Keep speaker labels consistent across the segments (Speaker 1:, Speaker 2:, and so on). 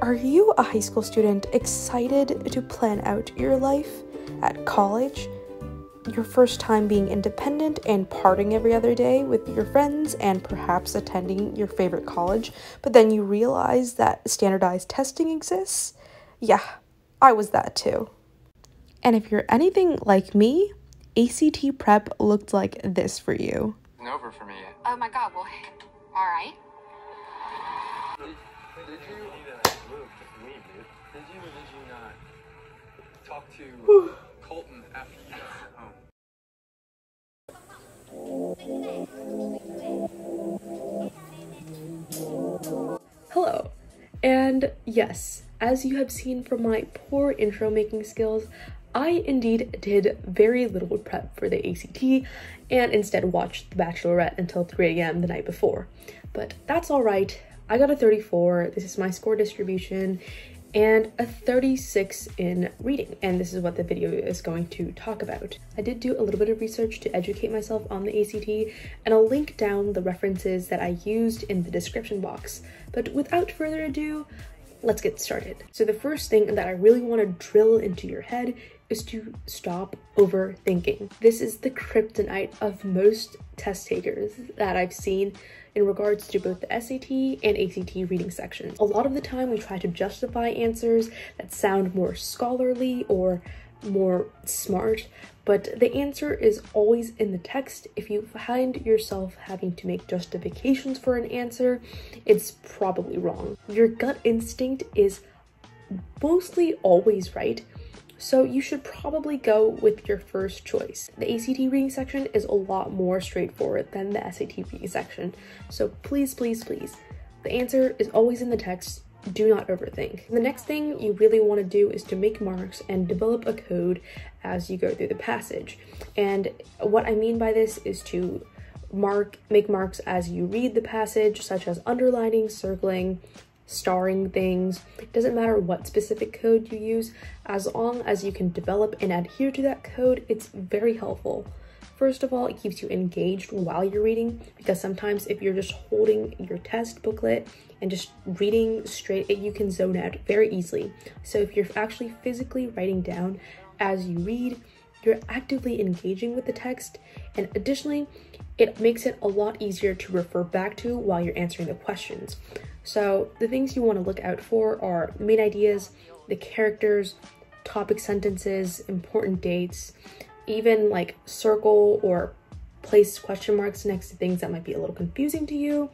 Speaker 1: Are you a high school student excited to plan out your life at college? Your first time being independent and partying every other day with your friends and perhaps attending your favorite college, but then you realize that standardized testing exists? Yeah, I was that too. And if you're anything like me, ACT prep looked like this for you.
Speaker 2: over for me.
Speaker 3: Oh my god, well, all right.
Speaker 2: Did, did you to Colton after you got home?
Speaker 1: Hello. And yes, as you have seen from my poor intro making skills, I indeed did very little prep for the ACT and instead watched The Bachelorette until 3 a.m. the night before. But that's alright. I got a 34. This is my score distribution and a 36 in reading and this is what the video is going to talk about. I did do a little bit of research to educate myself on the ACT and I'll link down the references that I used in the description box. But without further ado, let's get started. So the first thing that I really want to drill into your head is to stop overthinking. This is the kryptonite of most test takers that I've seen in regards to both the SAT and ACT reading sections. A lot of the time we try to justify answers that sound more scholarly or more smart, but the answer is always in the text. If you find yourself having to make justifications for an answer, it's probably wrong. Your gut instinct is mostly always right, so you should probably go with your first choice. The ACT reading section is a lot more straightforward than the SAT reading section. So please, please, please, the answer is always in the text. Do not overthink. The next thing you really want to do is to make marks and develop a code as you go through the passage. And what I mean by this is to mark make marks as you read the passage such as underlining circling starring things. It doesn't matter what specific code you use, as long as you can develop and adhere to that code, it's very helpful. First of all, it keeps you engaged while you're reading because sometimes if you're just holding your test booklet and just reading straight, you can zone out very easily. So if you're actually physically writing down as you read, you're actively engaging with the text and additionally, it makes it a lot easier to refer back to while you're answering the questions. So the things you want to look out for are main ideas, the characters, topic sentences, important dates, even like circle or place question marks next to things that might be a little confusing to you,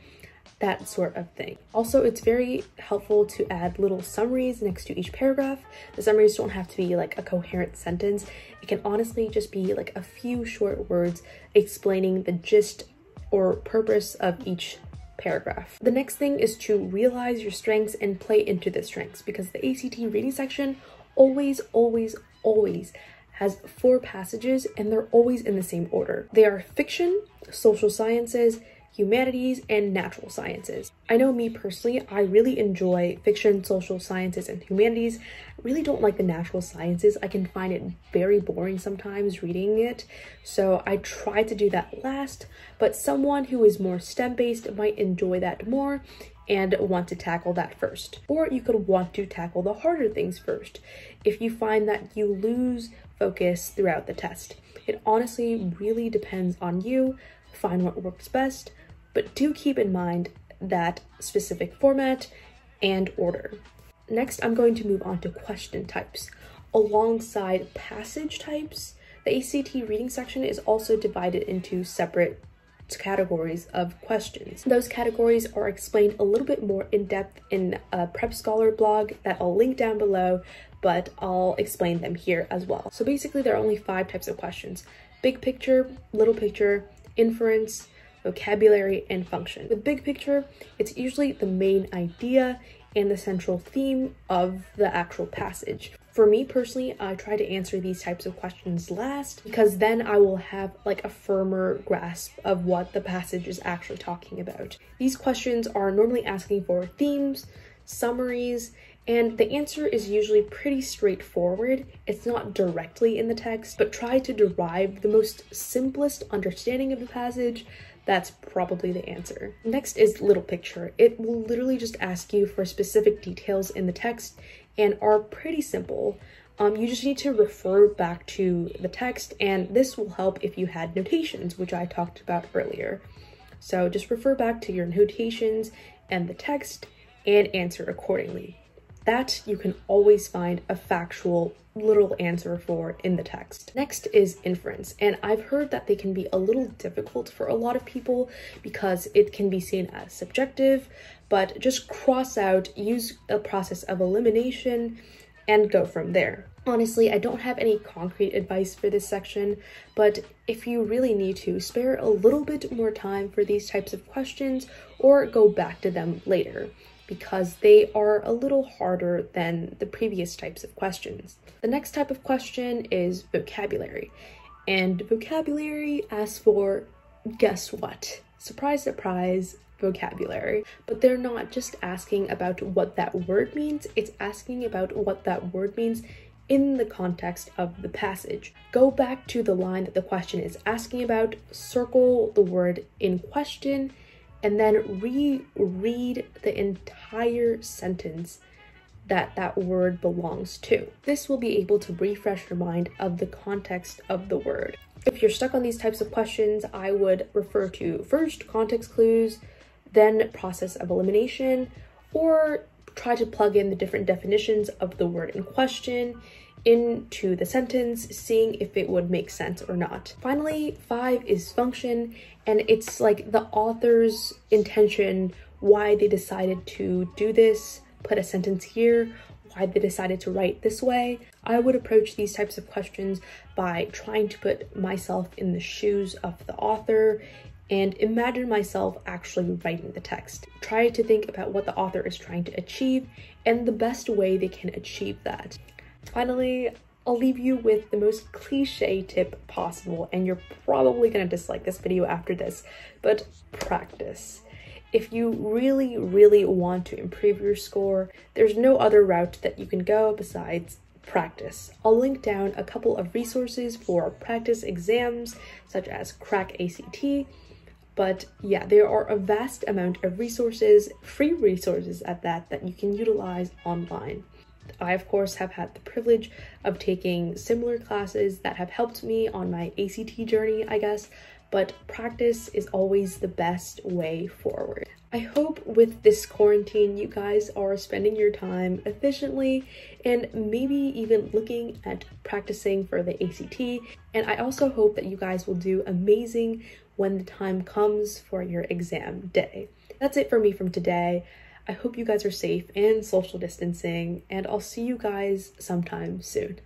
Speaker 1: that sort of thing. Also, it's very helpful to add little summaries next to each paragraph. The summaries don't have to be like a coherent sentence. It can honestly just be like a few short words explaining the gist or purpose of each paragraph. The next thing is to realize your strengths and play into the strengths because the ACT reading section always, always, always has four passages and they're always in the same order. They are fiction, social sciences, humanities, and natural sciences. I know me personally, I really enjoy fiction, social sciences, and humanities. I really don't like the natural sciences. I can find it very boring sometimes reading it, so I try to do that last, but someone who is more STEM-based might enjoy that more and want to tackle that first. Or you could want to tackle the harder things first if you find that you lose focus throughout the test. It honestly really depends on you. Find what works best, but do keep in mind that specific format and order. Next, I'm going to move on to question types. Alongside passage types, the ACT reading section is also divided into separate categories of questions. Those categories are explained a little bit more in depth in a Prep Scholar blog that I'll link down below, but I'll explain them here as well. So basically there are only five types of questions. Big picture, little picture, inference, vocabulary, and function. With big picture, it's usually the main idea and the central theme of the actual passage. For me personally, I try to answer these types of questions last because then I will have like a firmer grasp of what the passage is actually talking about. These questions are normally asking for themes, summaries, and the answer is usually pretty straightforward. It's not directly in the text, but try to derive the most simplest understanding of the passage that's probably the answer. Next is little picture. It will literally just ask you for specific details in the text and are pretty simple. Um, you just need to refer back to the text and this will help if you had notations, which I talked about earlier. So just refer back to your notations and the text and answer accordingly. That you can always find a factual literal answer for in the text. Next is inference, and I've heard that they can be a little difficult for a lot of people because it can be seen as subjective, but just cross out, use a process of elimination, and go from there. Honestly, I don't have any concrete advice for this section, but if you really need to, spare a little bit more time for these types of questions or go back to them later because they are a little harder than the previous types of questions. The next type of question is vocabulary. And vocabulary asks for, guess what? Surprise, surprise, vocabulary. But they're not just asking about what that word means, it's asking about what that word means in the context of the passage. Go back to the line that the question is asking about, circle the word in question, and then reread the entire sentence that that word belongs to. This will be able to refresh your mind of the context of the word. If you're stuck on these types of questions, I would refer to first context clues, then process of elimination, or try to plug in the different definitions of the word in question into the sentence, seeing if it would make sense or not. Finally, five is function, and it's like the author's intention, why they decided to do this, put a sentence here, why they decided to write this way. I would approach these types of questions by trying to put myself in the shoes of the author and imagine myself actually writing the text. Try to think about what the author is trying to achieve and the best way they can achieve that. Finally, I'll leave you with the most cliche tip possible, and you're probably gonna dislike this video after this, but practice. If you really, really want to improve your score, there's no other route that you can go besides practice. I'll link down a couple of resources for practice exams, such as Crack ACT, but yeah, there are a vast amount of resources, free resources at that, that you can utilize online. I, of course, have had the privilege of taking similar classes that have helped me on my ACT journey, I guess, but practice is always the best way forward. I hope with this quarantine, you guys are spending your time efficiently and maybe even looking at practicing for the ACT. And I also hope that you guys will do amazing when the time comes for your exam day. That's it for me from today. I hope you guys are safe and social distancing, and I'll see you guys sometime soon.